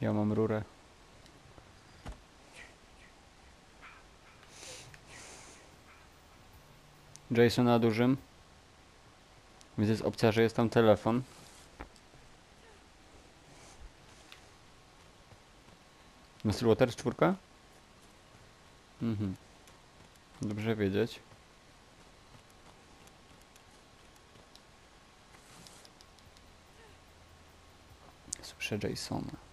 Ja mam rurę. Jason na dużym. Więc jest opcja, że jest tam telefon. Mr. Waters czwórka? Mhm. Dobrze wiedzieć. Słyszę Jasona.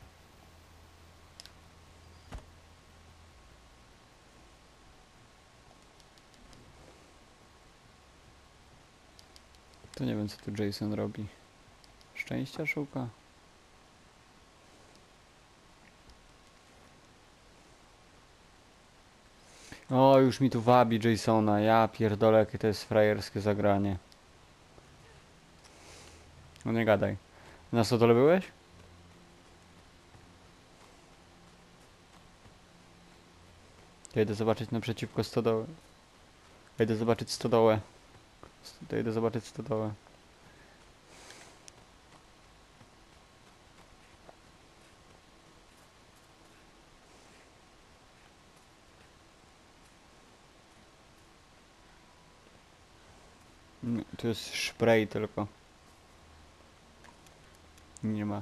To nie wiem co tu Jason robi. Szczęścia szuka. O, już mi tu wabi Jasona. Ja pierdolę, jakie to jest frajerskie zagranie. No nie gadaj. Na stodole byłeś? Ja idę zobaczyć naprzeciwko stodoły. Ja idę zobaczyć stodołę. Ja idę zobaczyć stodołę. Nie, Tu jest spray tylko. Nie ma.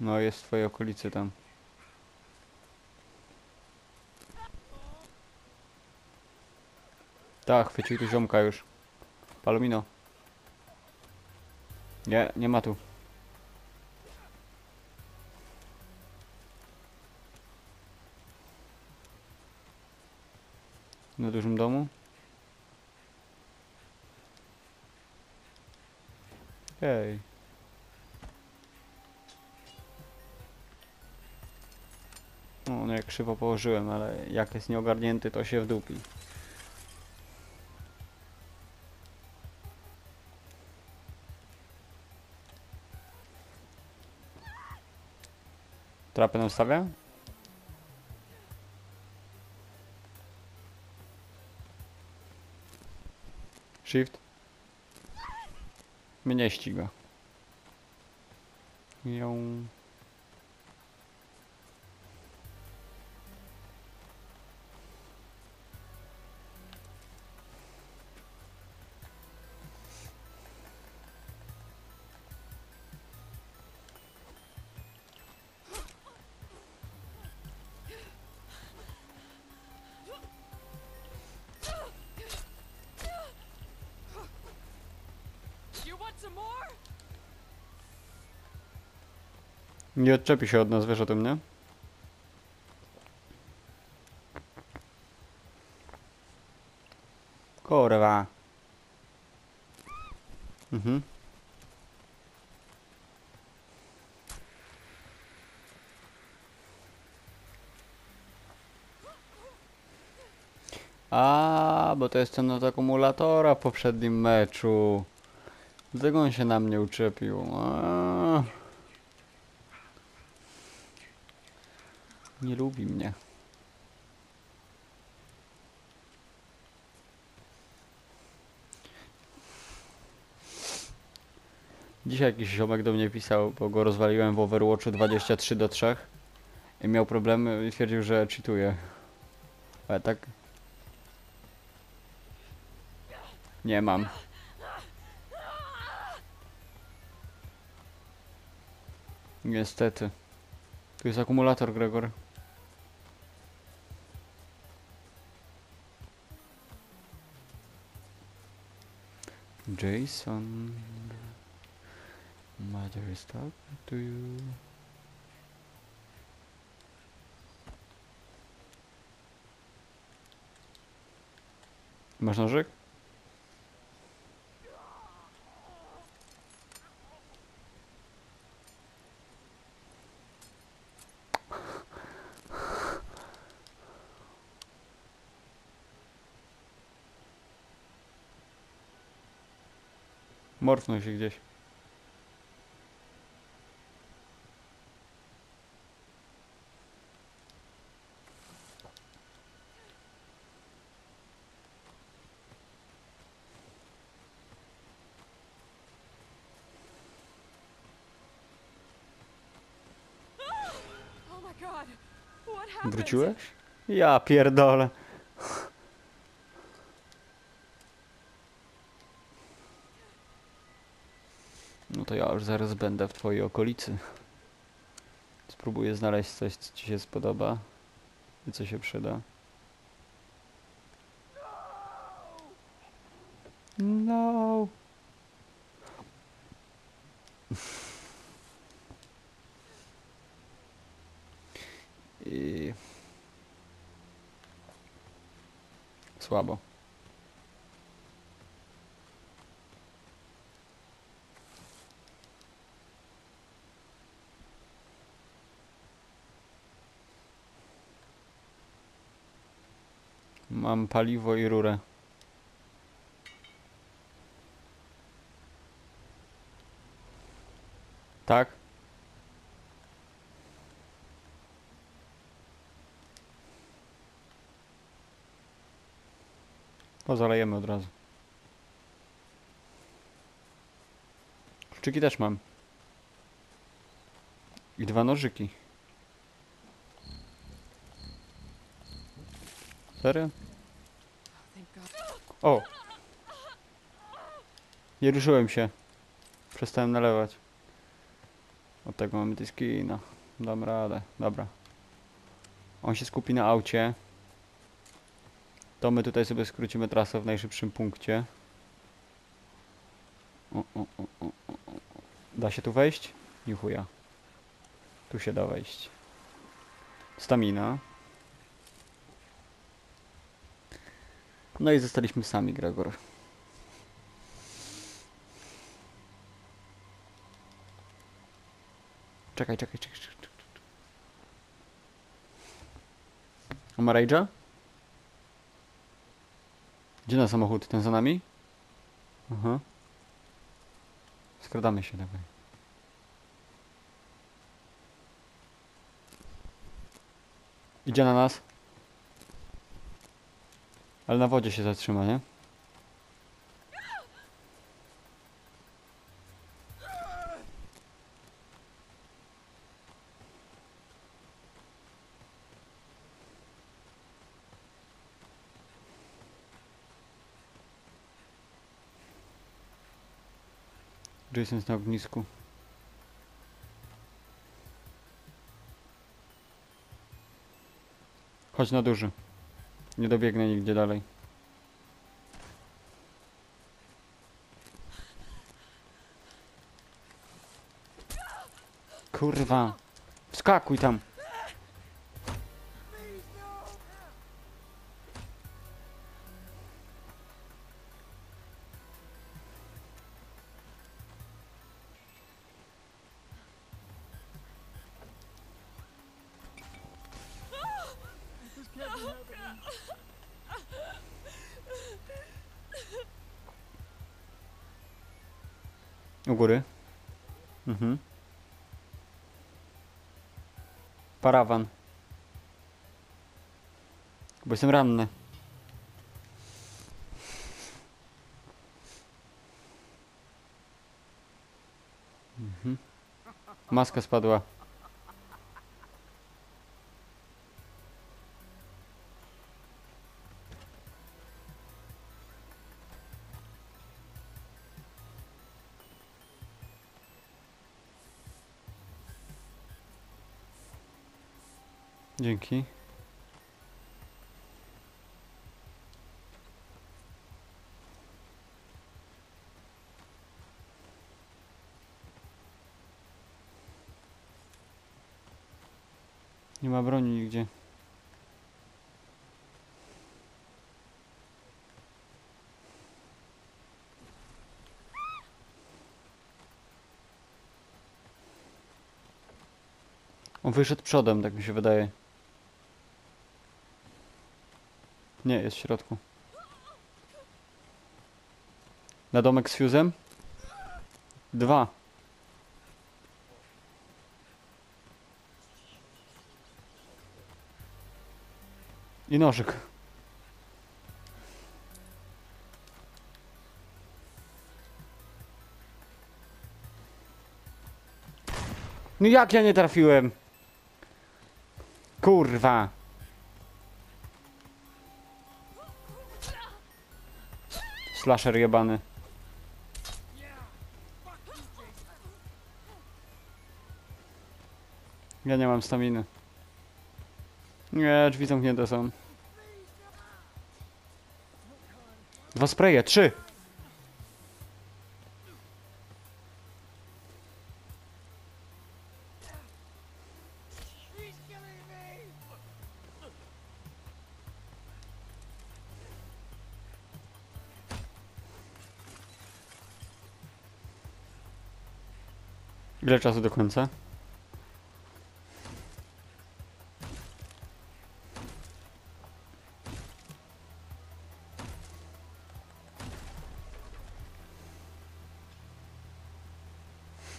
No jest w twojej okolicy tam. Tak, chwycił tu ziomka już. Palomino. Nie, nie ma tu. Na dużym domu? Hej. No, no jak krzywo położyłem, ale jak jest nieogarnięty, to się wdupi. Trapę nam stawia? Shift. Mnie ściga. Ją. Nie odczepi się od nas, wiesz o tym, nie? Kurwa. Mhm. A, bo to jest ten od akumulatora w poprzednim meczu. Dlatego on się na mnie uczepił. A. Nie lubi mnie. Dzisiaj jakiś ziomek do mnie pisał, bo go rozwaliłem w Overwatchu 23 do 3 i miał problemy i twierdził, że cheatuje. Ale tak... Nie mam. Niestety. Tu jest akumulator, Gregor. Jason. Mother is talking to you. Masz nożyk? Morfnął się gdzieś. Wróciłeś? Ja pierdolę. To ja już zaraz będę w twojej okolicy. Spróbuję znaleźć coś, co ci się spodoba i co się przyda. No. I... Słabo. Mam paliwo i rurę. Tak? O, zalejemy od razu. Kluczyki też mam. I dwa nożyki. Serio? O! Nie ruszyłem się. Przestałem nalewać. Od tego mamy dyskina. Dam radę. Dobra. On się skupi na aucie. To my tutaj sobie skrócimy trasę w najszybszym punkcie. O, o, o. Da się tu wejść? Nie chuja. Tu się da wejść. Stamina. No i zostaliśmy sami, Gregor. Czekaj, czekaj, czekaj. czekaj, ma rage'a? Gdzie na samochód? Ten za nami? Aha. Skradamy się, dawaj. Idzie na nas. Ale na wodzie się zatrzyma, nie? Jason jest na ognisku. Chodź na duży. Nie dobiegnę nigdzie dalej. Kurwa. Wskakuj tam. U góry. Mhm. Parawan. Bo jestem ranny. Mhm. Maska spadła. Dzięki. Nie ma broni nigdzie. On wyszedł przodem, tak mi się wydaje. Nie, jest w środku. Na domek z fuzem? Dwa. I nożyk. No jak ja nie trafiłem? Kurwa! Slasher jebany. Ja nie mam staminy. Nie, drzwi zamknięte są. Dwa spreje, trzy! Ile czasu do końca?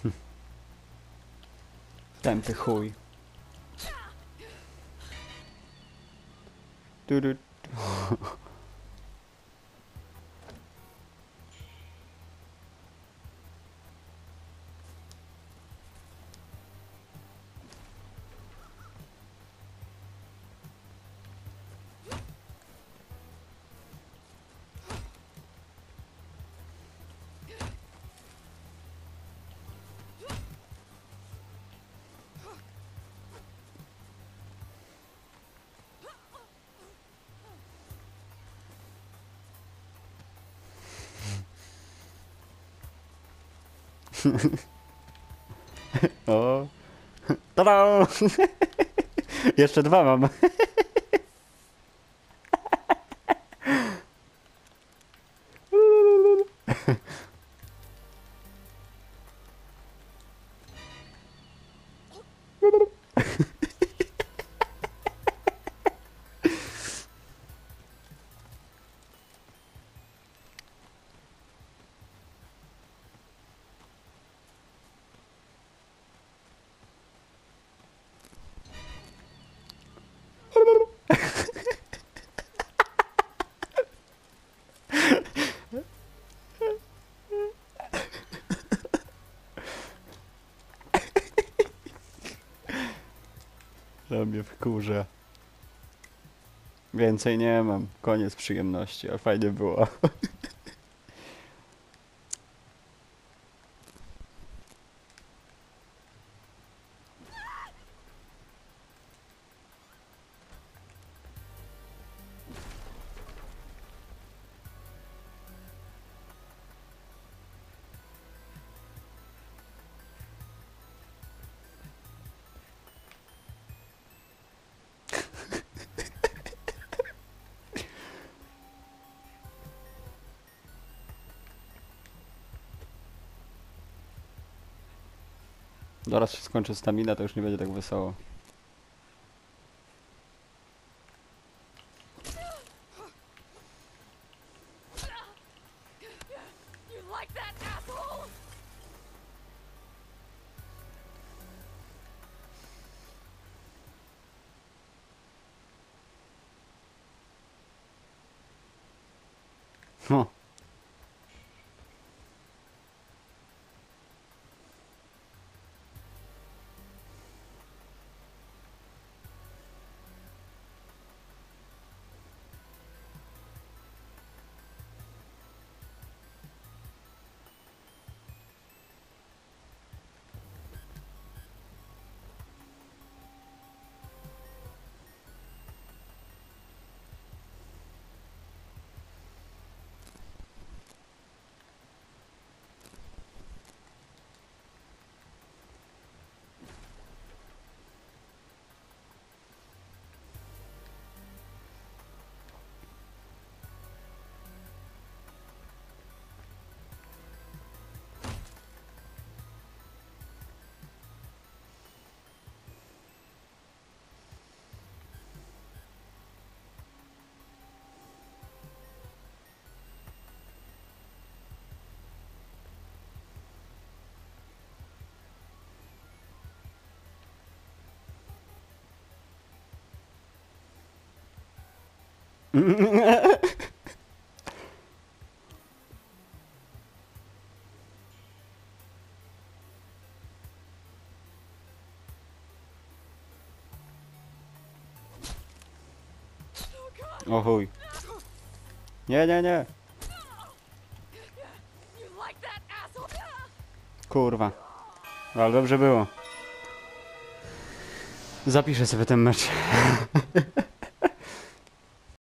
Tępy chuj. Tudu. O. Tada! Jeszcze dwa mam. To mnie wkurza. Więcej nie mam. Koniec przyjemności, a fajnie było. Zaraz się skończy stamina, to już nie będzie tak wesoło. You O chuj. Nie, nie, nie. Kurwa. Ale dobrze było. Zapiszę sobie ten mecz.